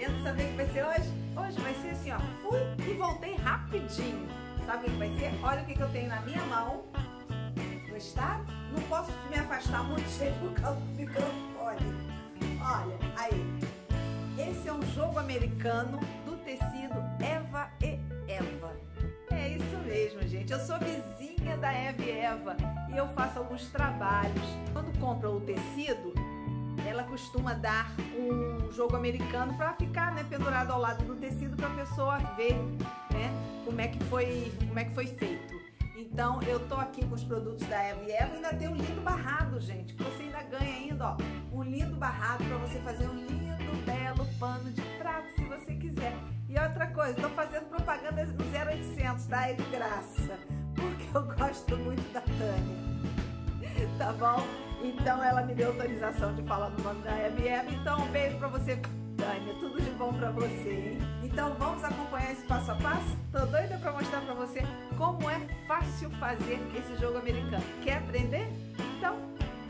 Querendo saber o que vai ser hoje? Hoje vai ser assim, ó. Fui e voltei rapidinho. Sabe o que vai ser? Olha o que, que eu tenho na minha mão. Gostaram? Não posso me afastar muito gente por causa do microfone. Olha, aí. Esse é um jogo americano do tecido Eva e Eva. É isso mesmo, gente. Eu sou vizinha da Eva e Eva e eu faço alguns trabalhos. Quando compra o tecido, ela costuma dar um jogo americano para ficar né, pendurado ao lado do tecido para a pessoa ver né, como, é que foi, como é que foi feito. Então eu tô aqui com os produtos da Eva e Eva ainda tem um lindo barrado, gente, que você ainda ganha ainda, ó, um lindo barrado para você fazer um lindo, belo pano de prato, se você quiser. E outra coisa, tô fazendo propaganda no 0800, tá? É de graça, porque eu gosto muito da Tânia, tá bom? Então ela me deu autorização de falar no nome da Eva e Eva, então um beijo para você, Tânia, tudo de bom para você, hein? Então vamos acompanhar esse passo a passo? Tô doida para mostrar para você como é fácil fazer esse jogo americano. Quer aprender? Então,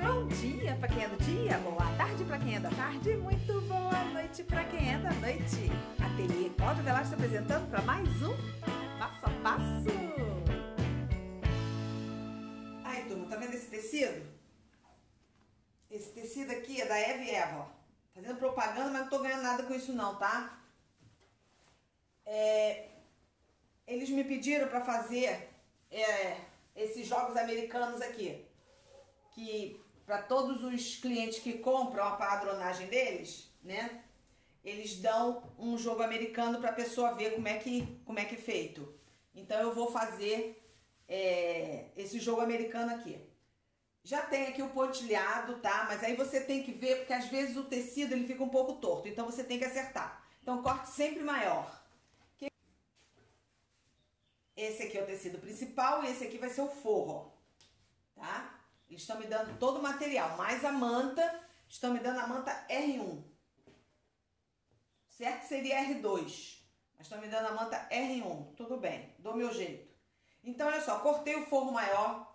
bom dia para quem é do dia, boa tarde para quem é da tarde, muito boa noite para quem é da noite. Ateliê Cláudio Velasco apresentando para mais um passo a passo. Ai, turma, tá vendo esse tecido? Esse tecido aqui é da Eva e Eva, ó. Fazendo propaganda, mas não tô ganhando nada com isso não, tá? É, eles me pediram para fazer é, esses jogos americanos aqui, que para todos os clientes que compram a padronagem deles, né, eles dão um jogo americano para a pessoa ver como é que como é que é feito. Então eu vou fazer é, esse jogo americano aqui. Já tem aqui o pontilhado, tá? Mas aí você tem que ver, porque às vezes o tecido ele fica um pouco torto, então você tem que acertar. Então corte sempre maior. Esse aqui é o tecido principal e esse aqui vai ser o forro, tá? Eles estão me dando todo o material, mais a manta, estão me dando a manta R1. Certo seria R2, mas estão me dando a manta R1. Tudo bem, dou meu jeito. Então, olha só, cortei o forro maior.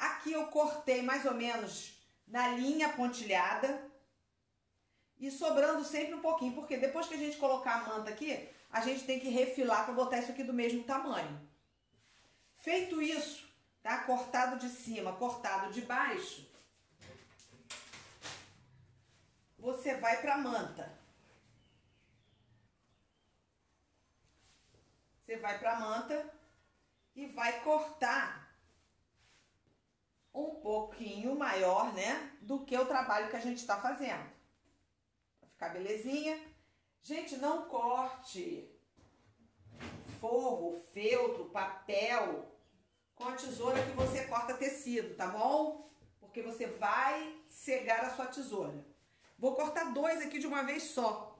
Aqui eu cortei mais ou menos na linha pontilhada. E sobrando sempre um pouquinho, porque depois que a gente colocar a manta aqui, a gente tem que refilar para botar isso aqui do mesmo tamanho. Feito isso, tá? Cortado de cima, cortado de baixo, você vai para a manta. Você vai para a manta e vai cortar um pouquinho maior, né, do que o trabalho que a gente está fazendo. Vai ficar belezinha. Gente, não corte forro, feltro, papel com a tesoura que você corta tecido, tá bom? Porque você vai cegar a sua tesoura. Vou cortar dois aqui de uma vez só.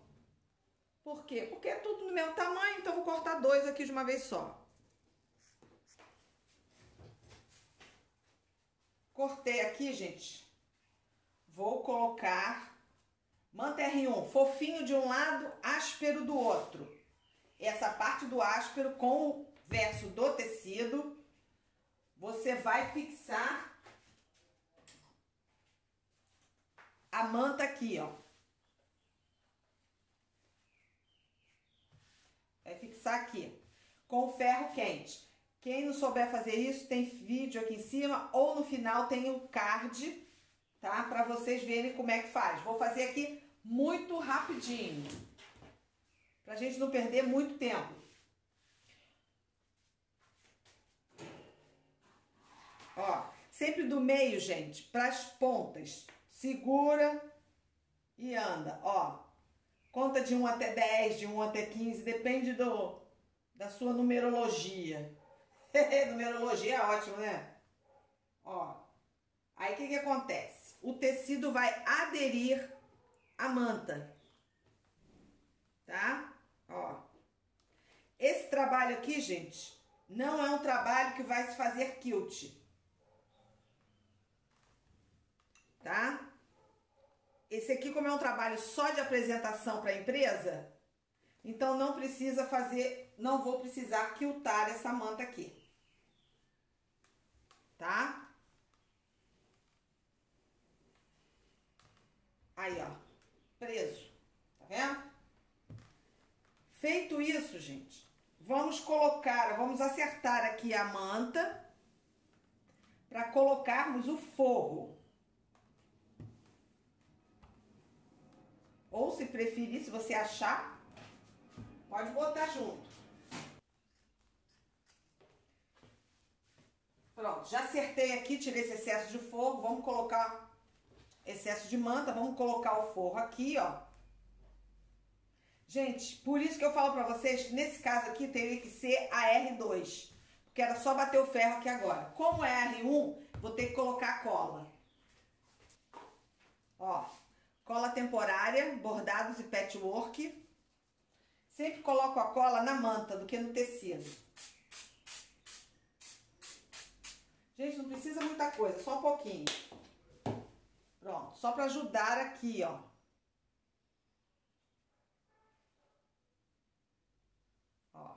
Por quê? Porque é tudo do mesmo tamanho, então vou cortar dois aqui de uma vez só. Cortei aqui, gente. Vou colocar R1, fofinho de um lado, áspero do outro. Essa parte do áspero com o verso do tecido, você vai fixar a manta aqui, ó. Vai fixar aqui, com o ferro quente. Quem não souber fazer isso, tem vídeo aqui em cima ou no final tem o card tá? Para vocês verem como é que faz. Vou fazer aqui muito rapidinho, pra gente não perder muito tempo. Ó, sempre do meio, gente, para as pontas. Segura e anda, ó. Conta de 1 até 10, de 1 até 15, depende do da sua numerologia. numerologia é ótimo, né? Ó. Aí o que que acontece? o tecido vai aderir à manta, tá? Ó. Esse trabalho aqui, gente, não é um trabalho que vai se fazer quilt, tá? Esse aqui, como é um trabalho só de apresentação para a empresa, então não precisa fazer, não vou precisar quiltar essa manta aqui, tá? Aí, ó, preso, tá vendo? Feito isso, gente, vamos colocar, vamos acertar aqui a manta para colocarmos o forro. Ou se preferir, se você achar, pode botar junto. Pronto, já acertei aqui, tirei esse excesso de forro. Vamos colocar excesso de manta, vamos colocar o forro aqui, ó. Gente, por isso que eu falo pra vocês que nesse caso aqui teria que ser a R2. Porque era só bater o ferro aqui agora. Como é R1, vou ter que colocar a cola. Ó, cola temporária, bordados e patchwork. Sempre coloco a cola na manta do que no tecido. Gente, não precisa muita coisa, só um pouquinho. Pronto, só para ajudar aqui, ó. Ó.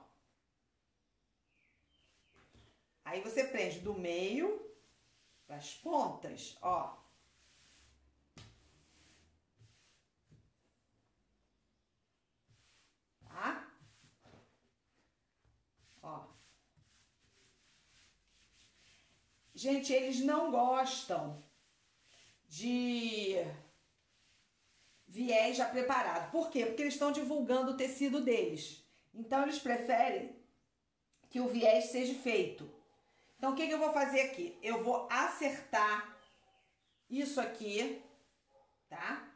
Aí você prende do meio para as pontas, ó. Tá? Ó. Gente, eles não gostam de viés já preparado. Por quê? Porque eles estão divulgando o tecido deles. Então eles preferem que o viés seja feito. Então o que, que eu vou fazer aqui? Eu vou acertar isso aqui, tá?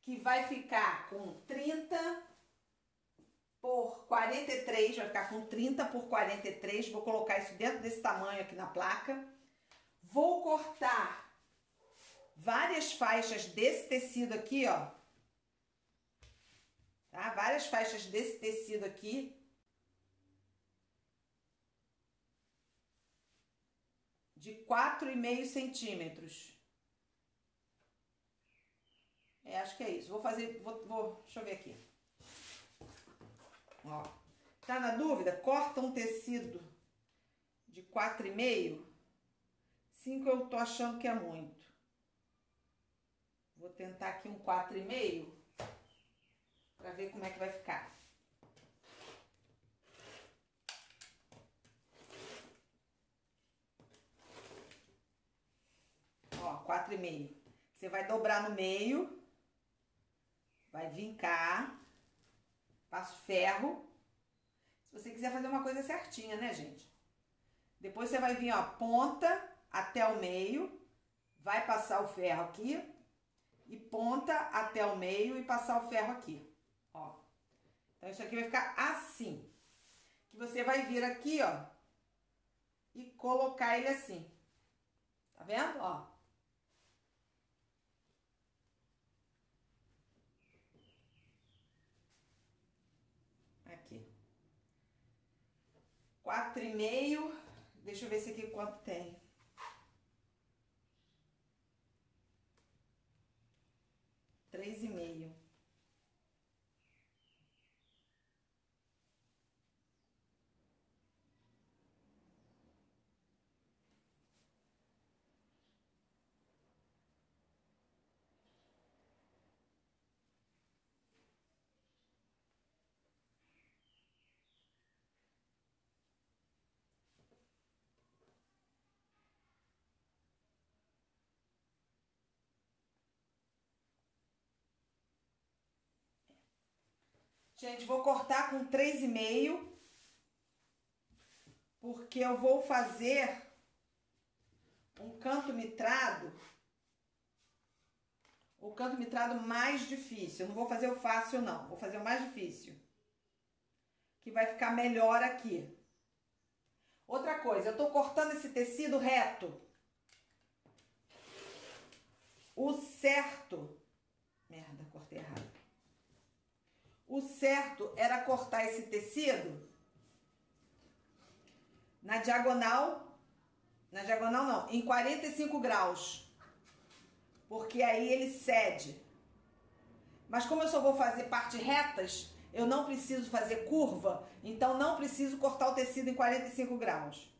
Que vai ficar com 30 por 43, vai ficar com 30 por 43. Vou colocar isso dentro desse tamanho aqui na placa. Vou cortar várias faixas desse tecido aqui, ó. Tá? Várias faixas desse tecido aqui. De quatro e meio centímetros. É, acho que é isso. Vou fazer, vou, vou, deixa eu ver aqui. Ó, tá na dúvida? Corta um tecido de quatro e meio. Cinco eu tô achando que é muito. Vou tentar aqui um quatro e meio para ver como é que vai ficar. Ó, quatro e meio. Você vai dobrar no meio, vai vincar, passo ferro. Se você quiser fazer uma coisa certinha, né, gente? Depois você vai vir, ó, ponta até o meio, vai passar o ferro aqui e ponta até o meio e passar o ferro aqui, ó. Então, isso aqui vai ficar assim. Que você vai vir aqui, ó, e colocar ele assim. Tá vendo? Ó. Aqui. Quatro e meio. Deixa eu ver se aqui quanto tem. 3,5. Gente, vou cortar com três e meio, porque eu vou fazer um canto mitrado, o canto mitrado mais difícil. Eu não vou fazer o fácil, não. Vou fazer o mais difícil, que vai ficar melhor aqui. Outra coisa, eu tô cortando esse tecido reto. O certo... O certo era cortar esse tecido na diagonal, na diagonal não, em 45 graus. Porque aí ele cede. Mas como eu só vou fazer parte retas, eu não preciso fazer curva, então não preciso cortar o tecido em 45 graus.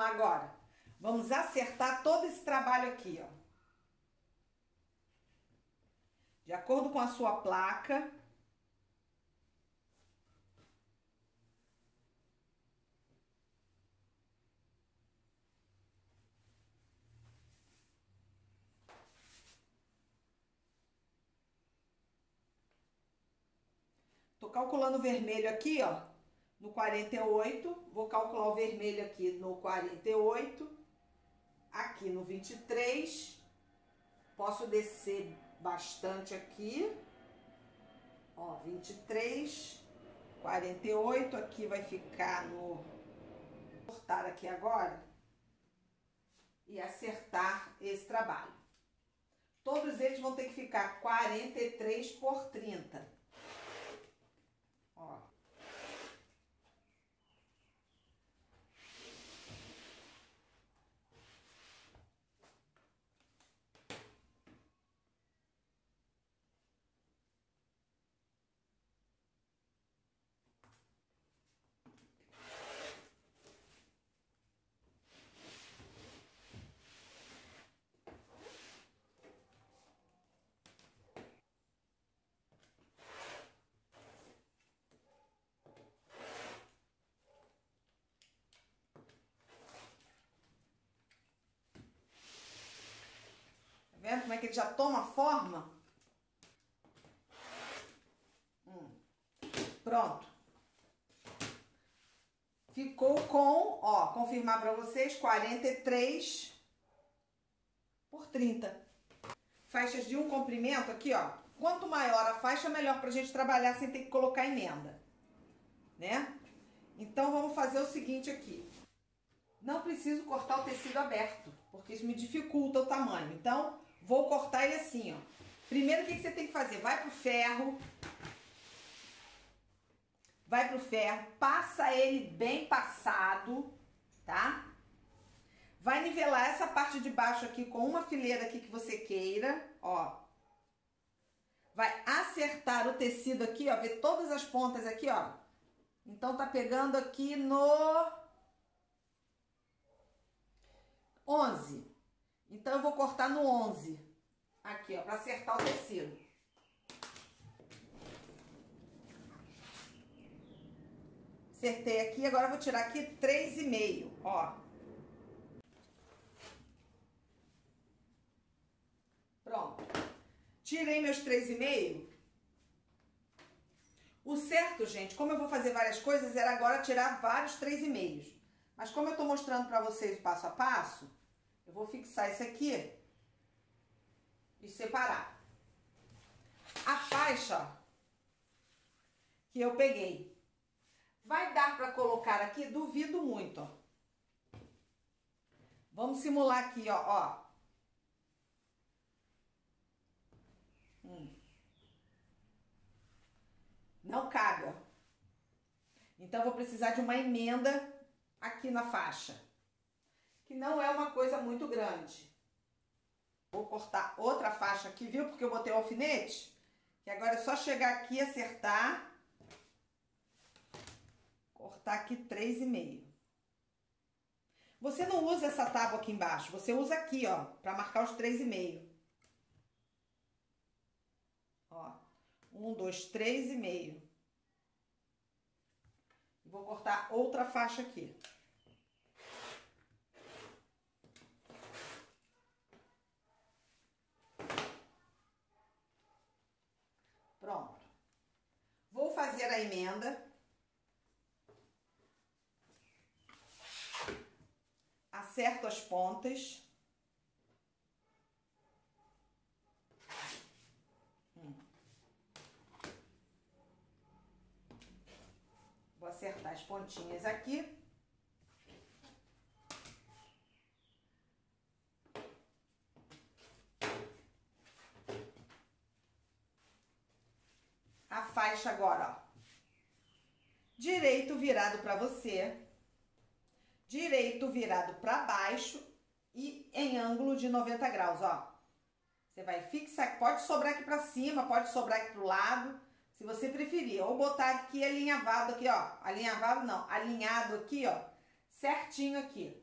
Lá agora. Vamos acertar todo esse trabalho aqui, ó. De acordo com a sua placa. Tô calculando vermelho aqui, ó, no 48. Vou calcular o vermelho aqui no 48. Aqui no 23. Posso descer bastante aqui. Ó, 23, 48. Aqui vai ficar no... Cortar aqui agora. E acertar esse trabalho. Todos eles vão ter que ficar 43 por 30. Ó. vendo como é que ele já toma forma? Hum. Pronto. Ficou com, ó, confirmar para vocês, 43 por 30. Faixas de um comprimento aqui, ó. Quanto maior a faixa, melhor pra gente trabalhar sem ter que colocar emenda, né? Então, vamos fazer o seguinte aqui. Não preciso cortar o tecido aberto, porque isso me dificulta o tamanho. Então, Vou cortar ele assim, ó. Primeiro, o que, que você tem que fazer? Vai pro ferro. Vai pro ferro, passa ele bem passado, tá? Vai nivelar essa parte de baixo aqui com uma fileira aqui que você queira, ó. Vai acertar o tecido aqui, ó, ver todas as pontas aqui, ó. Então, tá pegando aqui no 11. Então, eu vou cortar no 11. Aqui, ó, pra acertar o tecido. Acertei aqui, agora eu vou tirar aqui 3,5, ó. Pronto. Tirei meus 3,5. O certo, gente, como eu vou fazer várias coisas, era agora tirar vários 3,5. Mas como eu tô mostrando pra vocês passo a passo, eu vou fixar esse aqui e separar. A faixa que eu peguei. Vai dar para colocar aqui? Duvido muito, ó. Vamos simular aqui, ó, ó. Hum. Não cabe, ó. Então, vou precisar de uma emenda aqui na faixa que não é uma coisa muito grande. Vou cortar outra faixa aqui, viu? Porque eu botei o alfinete. Que agora é só chegar aqui e acertar. Cortar aqui três e meio. Você não usa essa tábua aqui embaixo, você usa aqui, ó, pra marcar os três e meio. Ó, um, dois, três e meio. Vou cortar outra faixa aqui. Pronto. Vou fazer a emenda. Acerto as pontas. Hum. Vou acertar as pontinhas aqui. Faixa agora, ó. Direito virado para você, direito virado para baixo e em ângulo de 90 graus, ó. Você vai fixar, pode sobrar aqui para cima, pode sobrar aqui pro lado, se você preferir. Ou botar aqui alinhavado aqui, ó. Alinhavado não, alinhado aqui, ó. Certinho aqui.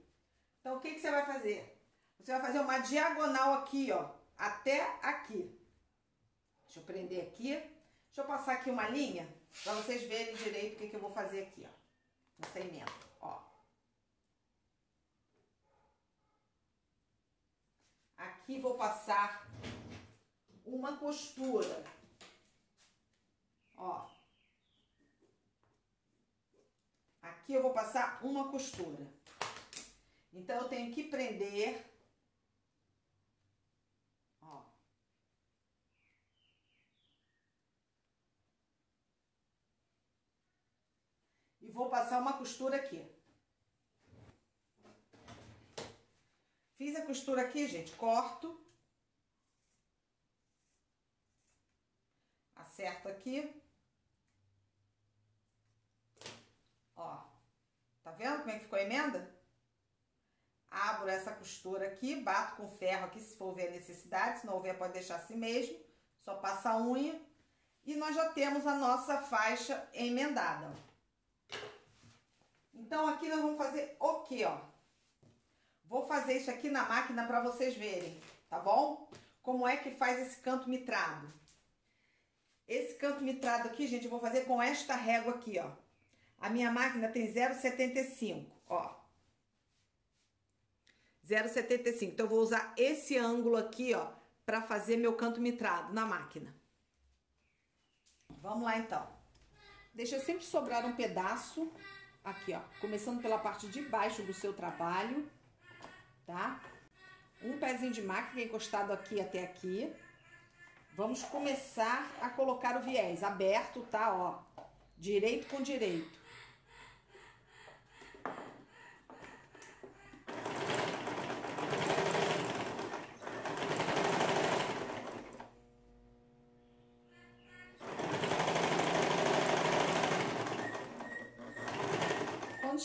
Então, o que, que você vai fazer? Você vai fazer uma diagonal aqui, ó, até aqui. Deixa eu prender aqui. Deixa eu passar aqui uma linha para vocês verem direito o que, que eu vou fazer aqui, ó. Nessa emenda, ó. Aqui vou passar uma costura. Ó. Aqui eu vou passar uma costura. Então, eu tenho que prender, ó. E vou passar uma costura aqui. Fiz a costura aqui, gente, corto. Acerto aqui. Ó, tá vendo como é que ficou a emenda? Abro essa costura aqui, bato com ferro aqui se for ver a necessidade, se não houver pode deixar assim mesmo. Só passa a unha e nós já temos a nossa faixa emendada. Então aqui nós vamos fazer o que, ó? Vou fazer isso aqui na máquina para vocês verem, tá bom? Como é que faz esse canto mitrado. Esse canto mitrado aqui, gente, eu vou fazer com esta régua aqui, ó. A minha máquina tem 0,75, ó. 0,75. Então, eu vou usar esse ângulo aqui, ó, para fazer meu canto mitrado na máquina. Vamos lá, então. Deixa sempre sobrar um pedaço aqui, ó. Começando pela parte de baixo do seu trabalho, tá? Um pezinho de máquina encostado aqui até aqui. Vamos começar a colocar o viés aberto, tá? Ó, direito com direito.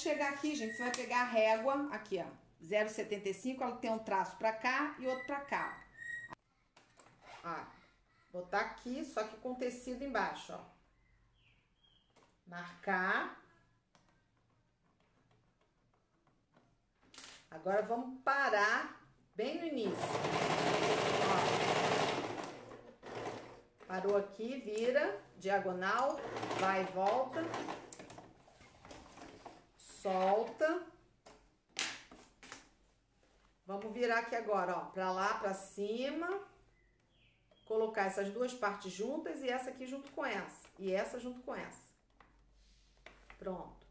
Chegar aqui, gente, você vai pegar a régua, aqui, ó, 0,75, ela tem um traço pra cá e outro pra cá. Ó, botar aqui, só que com tecido embaixo, ó. Marcar. Agora, vamos parar bem no início. Ó. Parou aqui, vira, diagonal, vai e volta solta. Vamos virar aqui agora, ó, pra lá, pra cima. Colocar essas duas partes juntas e essa aqui junto com essa. E essa junto com essa. Pronto.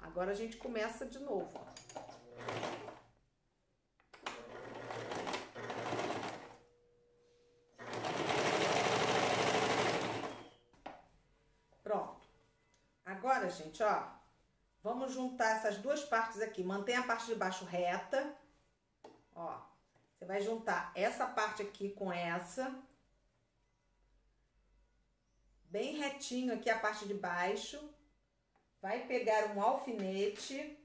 Agora a gente começa de novo, ó. Pronto. Agora, gente, ó, Vamos juntar essas duas partes aqui. Mantém a parte de baixo reta. Ó, você vai juntar essa parte aqui com essa. Bem retinho aqui a parte de baixo. Vai pegar um alfinete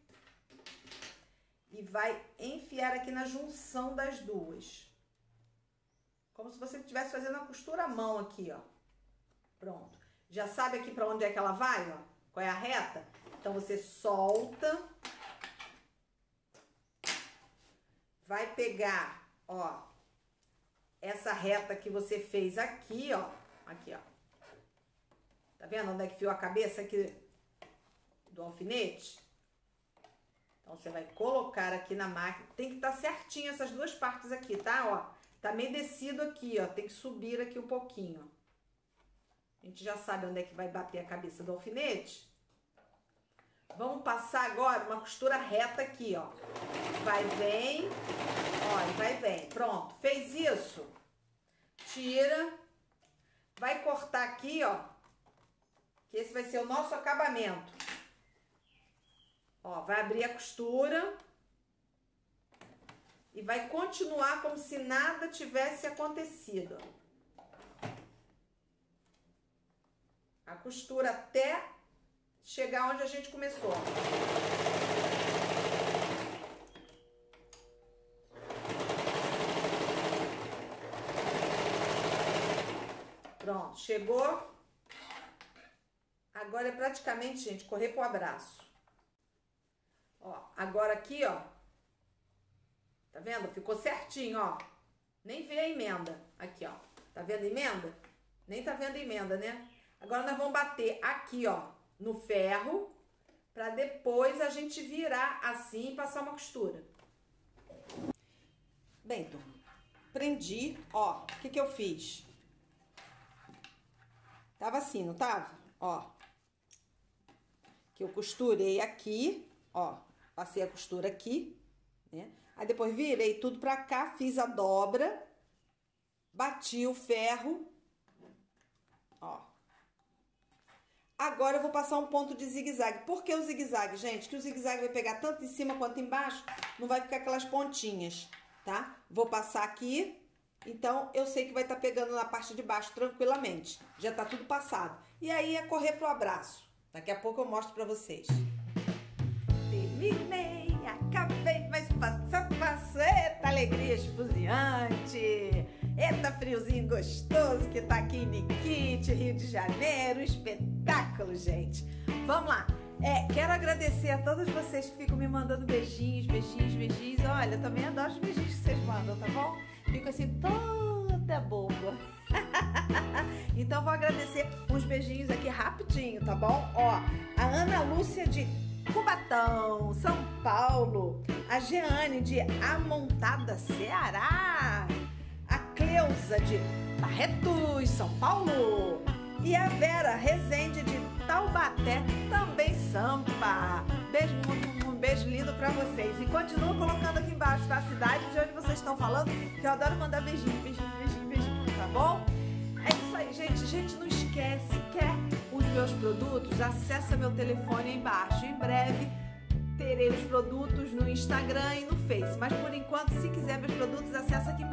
e vai enfiar aqui na junção das duas. Como se você estivesse fazendo a costura à mão aqui, ó. Pronto. Já sabe aqui para onde é que ela vai, ó? Qual é a reta? Então, você solta. Vai pegar, ó, essa reta que você fez aqui, ó. Aqui, ó. Tá vendo onde é que fiou a cabeça aqui do alfinete? Então, você vai colocar aqui na máquina. Tem que estar tá certinho essas duas partes aqui, tá? Ó, tá meio descido aqui, ó. Tem que subir aqui um pouquinho. A gente já sabe onde é que vai bater a cabeça do alfinete. Vamos passar agora uma costura reta aqui, ó. Vai, vem, ó, vai, vem. Pronto, fez isso. Tira. Vai cortar aqui, ó. Que esse vai ser o nosso acabamento. Ó, vai abrir a costura. E vai continuar como se nada tivesse acontecido. A costura até chegar onde a gente começou. Pronto, chegou. Agora é praticamente, gente, correr pro abraço. Ó, agora aqui, ó, Tá vendo? Ficou certinho, ó. Nem vê a emenda. Aqui, ó. Tá vendo a emenda? Nem tá vendo a emenda, né? Agora nós vamos bater aqui, ó, no ferro, para depois a gente virar assim e passar uma costura. Bem, turma, prendi, ó, o que que eu fiz? Tava assim, não tava? Ó, que eu costurei aqui, ó, passei a costura aqui, né? Aí depois virei tudo pra cá, fiz a dobra, bati o ferro, ó. Agora eu vou passar um ponto de zigue-zague. Por que o zigue-zague, gente? Que o zigue-zague vai pegar tanto em cima quanto embaixo, não vai ficar aquelas pontinhas, tá? Vou passar aqui, então eu sei que vai estar tá pegando na parte de baixo tranquilamente. Já tá tudo passado. E aí é correr pro abraço. Daqui a pouco eu mostro pra vocês. Terminei, acabei, mas passo a passo. Eita alegria esfuziante. Eita friozinho gostoso que tá aqui em Nikit, Rio de Janeiro. Espetáculo, gente. Vamos lá. É, quero agradecer a todos vocês que ficam me mandando beijinhos, beijinhos, beijinhos. Olha, eu também adoro os beijinhos que vocês mandam, tá bom? Fico assim toda boba. então vou agradecer uns beijinhos aqui rapidinho, tá bom? Ó, a Ana Lúcia de Cubatão, São Paulo. A Jeane de Amontada, Ceará. Cleusa de Barretos, São Paulo. E a Vera Rezende de Taubaté, também Sampa. Beijo, um beijo lindo pra vocês. E continuo colocando aqui embaixo da cidade de onde vocês estão falando, que eu adoro mandar beijinho, beijinho, beijinho, beijinho, tá bom? É isso aí, gente. Gente, não esquece, quer os meus produtos? Acessa meu telefone aí embaixo. Em breve terei os produtos no Instagram e no Face. Mas por enquanto, se quiser meus produtos, acessa aqui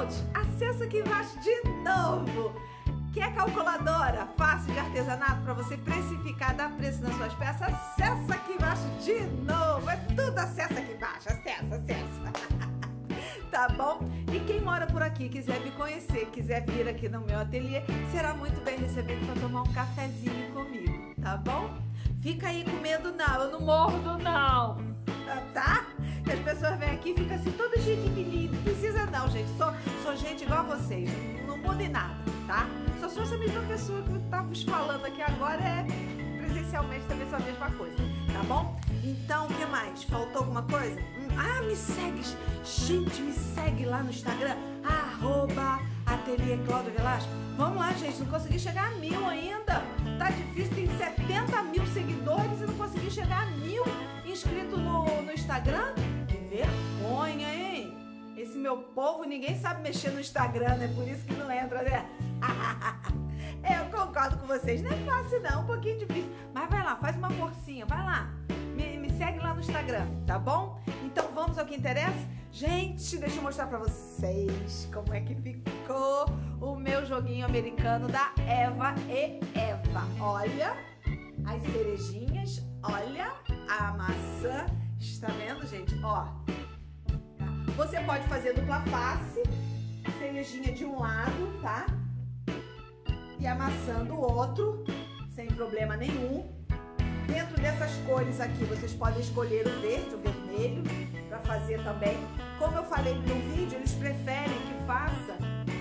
moldes? Acessa aqui embaixo de novo. Quer calculadora fácil de artesanato para você precificar, dar preço nas suas peças? Acessa aqui embaixo de novo. É tudo acessa aqui embaixo. Acessa, acessa. tá bom? E quem mora por aqui, quiser me conhecer, quiser vir aqui no meu ateliê, será muito bem recebido para tomar um cafezinho comigo, tá bom? Fica aí com medo não, eu não mordo não, tá? Que as pessoas vêm aqui e ficam assim, todo cheio de menino. Não precisa não, gente, sou, sou gente igual a vocês, não, muda em nada, tá? Só se fosse a mesma pessoa que tava vos falando aqui agora, é presencialmente também sou a mesma coisa, tá bom? Então, o que mais? Faltou alguma coisa? Hum, ah, me segue! Gente, me segue lá no Instagram, arroba Ateliê Cláudio Velasco. Vamos lá, gente, não consegui chegar a mil ainda. Tá difícil, tem 70 inscritos no, no Instagram. Que vergonha, hein? Esse meu povo, ninguém sabe mexer no Instagram, né? Por isso que não entra, né? Eu concordo com vocês, não é fácil não, um pouquinho difícil. Mas vai lá, faz uma forcinha, vai lá. Me, me segue lá no Instagram, tá bom? Então vamos ao que interessa? Gente, deixa eu mostrar pra vocês como é que ficou o meu joguinho americano da Eva e Eva. Olha as cerejinhas, olha a maçã. Está vendo, gente? Ó, você pode fazer dupla face, cerejinha de um lado, tá? E a maçã do outro, sem problema nenhum. Dentro dessas cores aqui, vocês podem escolher o verde, o vermelho, para fazer também. Como eu falei no vídeo, eles preferem que faça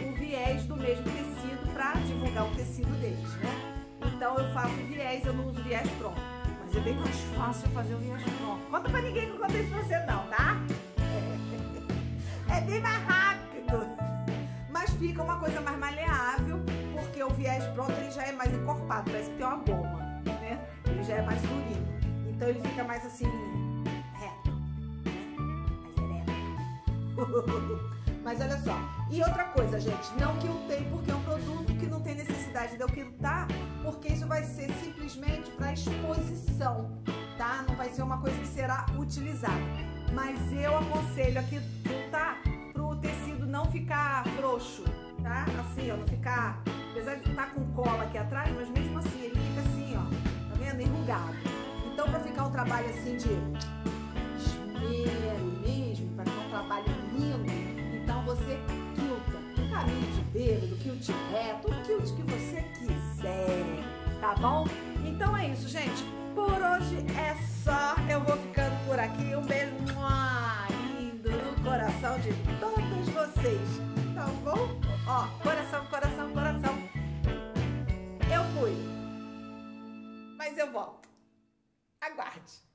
o viés do mesmo tecido para divulgar o tecido deles, né? Então eu faço o viés, eu não uso viés pronto. É bem mais fácil fazer o viés pronto. Conta pra ninguém que eu contei isso pra você não, tá? É, é bem mais rápido. Mas fica uma coisa mais maleável, porque o viés pronto ele já é mais encorpado, parece que tem uma goma, né? Ele já é mais durinho. Então ele fica mais assim, reto, né? Mais ereto. Mas olha só. E outra coisa, gente, não que eu tenho, porque é um produto que não tem necessidade de eu quiltar, porque isso vai ser simplesmente para exposição, tá? Não vai ser uma coisa que será utilizada. Mas eu aconselho a quiltar para o tecido não ficar frouxo, tá? Assim, ó, não ficar. Apesar de estar tá com cola aqui atrás, mas mesmo assim ele fica assim, ó, tá vendo? Enrugado. Então, para ficar um trabalho assim de esmero mesmo, para ficar um trabalho lindo então você caminho de bêbado, quilt reto, o quilt que você quiser, tá bom? Então é isso, gente. Por hoje é só. Eu vou ficando por aqui. Um beijo lindo no coração de todos vocês, então, tá bom? Ó, coração, coração, coração. Eu fui. Mas eu volto. Aguarde.